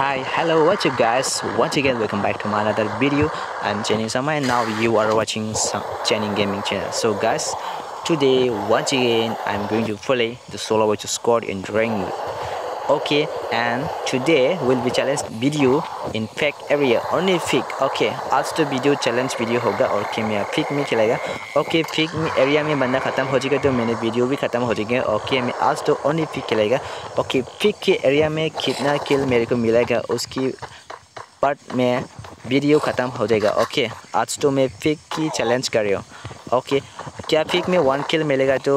hi hello what's up guys? Once again welcome back to my another video. I'm Jenny Sama and now you are watching some Jenny gaming channel. So guys today once again i'm going to play the solo watch squad in drawing okay, and today will be challenge video in fake area. Only fake. Okay आज तो video challenge video होगा और कि मैं फिक में खेलेगा okay फिक में area में बंदा ख़त्म हो जाएगा तो मैंने वीडियो भी ख़त्म हो जाएगा ओके मैं आज तो ओनली फिक खेलेगा ओके फिक के एरिया में कितना किल मेरे को मिलेगा उसकी पार्ट में वीडियो ख़त्म हो जाएगा ओके आज तो मैं फिक की चैलेंज कर रही हूँ ओके क्या फिक में वन किल मिलेगा तो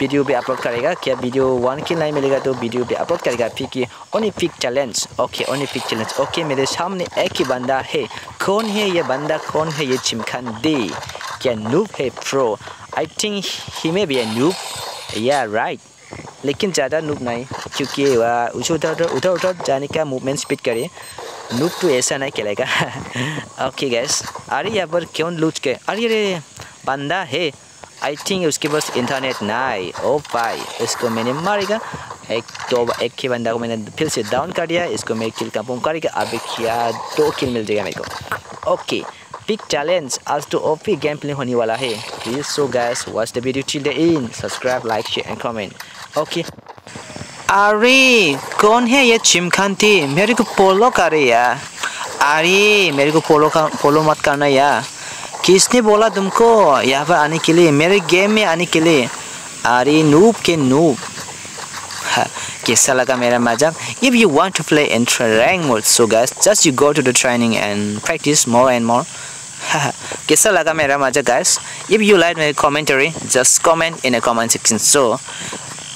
वीडियो भी अपलोड करेगा। क्या वीडियो वन के नहीं मिलेगा तो वीडियो भी अपलोड करेगा। फिर की only pick challenge okay only pick challenge okay मेरे सामने एक ही बंदा है। कौन है ये बंदा? कौन है ये चिमखान दे क्या नूब है प्रो आई थिंक ही में भी है नूब या राइट लेकिन ज़्यादा नूब नहीं, क्योंकि उधर उधर उधर उधर जाने का मूवमेंट स्पीड करे। नूब तो ऐसा नहीं खेलेगा। ओके गैस अरे यहाँ पर क्यों लूच के? अरे अरे, बंदा है। आई थिंक उसके पास इंटरनेट ना नहीं ओ भाई इसको मैंने मारेगा एक दो एक ही बंदा को मैंने फिर से डाउन कर दिया इसको मैं किल कंफर्म करेगा अभी क्या दो किल मिल जाएगा मेरे को ओके बिग चैलेंज आज तो ओपी गेम प्ले होने वाला है please so guys watch the video till the end subscribe like share and comment okay अरे कौन है ये चिमखान थी मेरे को फॉलो करे यार अरे मेरे को फॉलो कर फॉलो मत करना यार किसने बोला तुमको? यहाँ पर आने के लिए, मेरे गेम में आने के लिए। अरे नूब के नूब हाँ, कैसा लगा मेरा मज़ा if you want to play and rank so guys just you go to the training and practice more and more कैसा लगा मेरा मज़ा गैस इफ़ यू लाइक मेरी commentary just comment in a comment section so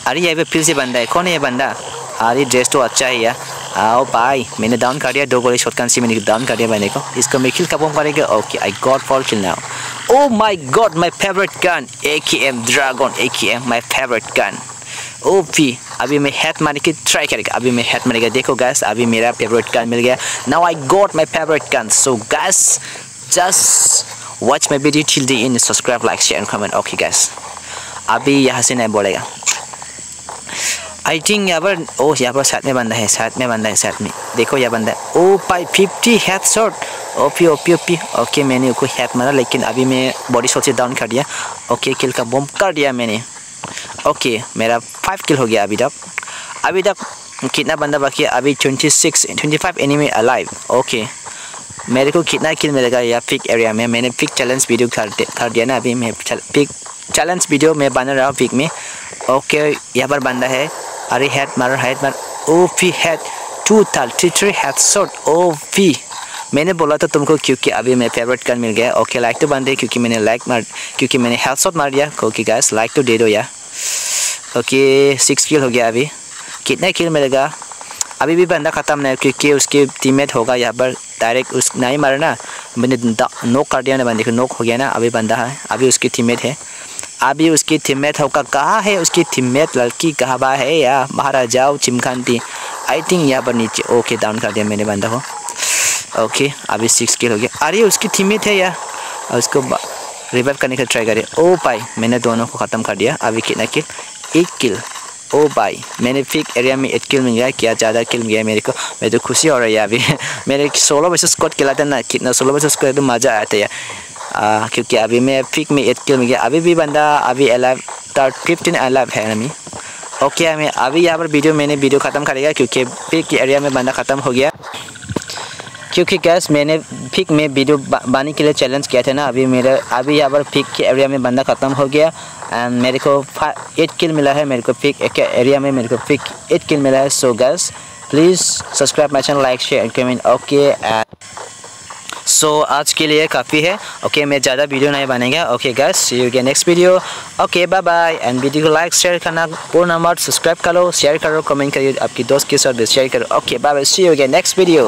अरे ये फिर से बंदा है? कौन है बंदा? अरे ड्रेस तो अच्छा है यार। आओ भाई मैंने डाउन कर दिया, दो गोली शॉटगन से मैंने डाउन कर दिया मैंने को इसको मैं किल कब करेगा? Okay I got for kill now oh my god my favourite gun AKM dragon AKM my favourite gun O P अभी मैं हेड मारने की ट्राई करेगा। अभी मैं हेड मारेगा। देखो गैस अभी मेरा फेवरेट गन मिल गया। Now I got my favourite gun so guys just watch my video till the end subscribe like share comment okay guys अभी यहाँ से नहीं बोलेगा। आई थिंक यहाँ पर ओ यहाँ पर साथ में बंदा है, साथ में बंदा है, साथ में। देखो यहाँ बंदा ओ पाई fifty head shot OP OP OP. Okay, मैंने उसको हेड मारा, लेकिन अभी मैं बॉडी शॉट से डाउन कर दिया। ओके किल का बम कर दिया मैंने। ओके, मेरा फाइव किल हो गया अभी तक। अभी तक कितना बंदा बाकी है? अभी twenty six twenty five enemy alive okay, मेरे को कितना किल मिलेगा या पिक एरिया में? मैंने पिक चैलेंज वीडियो कर कर दिया ना अभी मैं। पिक चैलेंज वीडियो मैं बना रहा हूँ पिक में। ओके, यहाँ पर बंदा है। अरे हेड मार हेड मार। ओ फ़ी head two thirty three head shot ओ फ़ी मैंने बोला था तुमको क्योंकि अभी मेरा फेवरेट गन मिल गया। ओके लाइक तो बंद है क्योंकि मैंने लाइक मार, क्योंकि मैंने हेड शॉट मार दिया। ओके गैस लाइक तो दे दो यार। ओके सिक्स किल हो गया अभी। कितना किल मिलेगा? अभी भी बंदा ख़त्म नहीं क्योंकि उसके टीममेट होगा यहाँ पर। डायरेक्ट उस, नहीं मारा ना। मैंने नोक कर दिया ना बंदे को। नोक हो गया ना। अभी बंदा है। अभी उसकी टीममेट है। अभी उसकी टीममेट होगा। कहाँ है उसकी टीममेट लड़की कहाँ बा है या? बाहर आ जाओ चिमखानती आई थिंक यहाँ पर नीचे। ओके डाउन कर दिया मैंने बंदा को। ओके अभी सिक्स किल हो गया। अरे, उसकी टीममेट है यार। उसको रिवाइव करने का ट्राई करे ओ भाई मैंने दोनों को ख़त्म कर दिया। अभी कितना किल एक किल ओ भाई मैंने फिक एरिया में एट किल मिल गया। क्या ज़्यादा किल मिल गया मेरे को? मैं तो खुशी हो रही है अभी। मेरे सोलह बजे स्कॉट खिलाते ना। कितना सोलह बजे स्कॉट तो मज़ा आया था यार। आ, क्योंकि अभी मैं पिक में एट किल में गया। अभी भी बंदा अभी अलाइव थर्ड फिफ्टीन अलाइव है अभी ओके मैं अभी यहाँ पर वीडियो मैंने वीडियो ख़त्म करेगा क्योंकि पिक के एरिया में बंदा ख़त्म हो गया। क्योंकि गैस मैंने फिक में वीडियो बाने के लिए चैलेंज किया था ना। अभी मेरे अभी यहाँ पर पिक के एरिया में बंदा ख़त्म हो गया। एंड मेरे को एट किल मिला है। मेरे को एक एरिया में मेरे को पिक एट किल मिला है। So guys please subscribe my channel like share and comment okay so so, आज के लिए काफ़ी है। ओके okay, मैं ज़्यादा वीडियो नहीं बनेगा ओके गैस सी यू के next video okay bye bye and video को लाइक शेयर करना पूर्ण नंबर सब्सक्राइब करो शेयर करो कमेंट करिए। आपकी दोस्त के साथ भी शेयर करो। Okay bye bye see you के नेक्स्ट वीडियो